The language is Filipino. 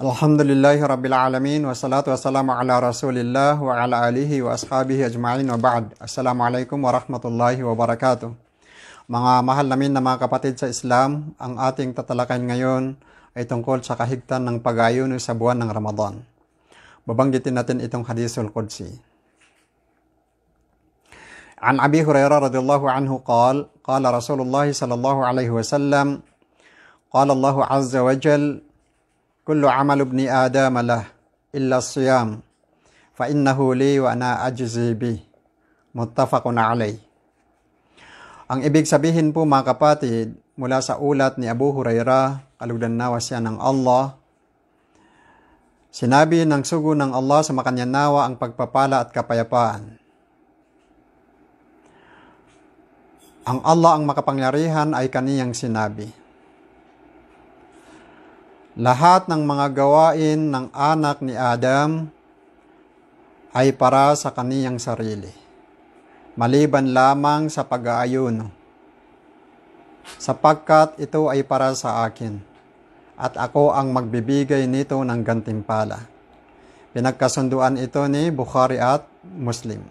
Alhamdulillahi Rabbil Alamin wa salatu wa salamu ala Rasulillah wa ala alihi wa ashabihi ajma'in wa ba'd. Assalamualaikum warahmatullahi wabarakatuh. Mga mahal namin na mga kapatid sa Islam, ang ating tatalakay ngayon ay tungkol sa kahigtan ng pag-ayuno sa buwan ng Ramadan. Babanggitin natin itong hadisul Qudsi. An Abi Hurairah radhiyallahu anhu qal, qala Rasulullah sallallahu alaihi wasallam, qala Allah azza wa jalla kullu amalu ibni adam lah illa siyam fa innahu li wa ana ajzi bi muttafaqun alay ang ibig sabihin po mga kapatid mula sa ulat ni Abu Huraira kalugdan nawa siya ng Allah Sinabi ng sugo ng Allah sa makanyang nawa ang pagpapala at kapayapaan. Ang Allah ang makapangyarihan ay kaniyang sinabi. Lahat ng mga gawain ng anak ni Adam ay para sa kaniyang sarili, maliban lamang sa pag-aayuno, sapagkat ito ay para sa akin, at ako ang magbibigay nito ng gantimpala. Pinagkasunduan ito ni Bukhari at Muslim.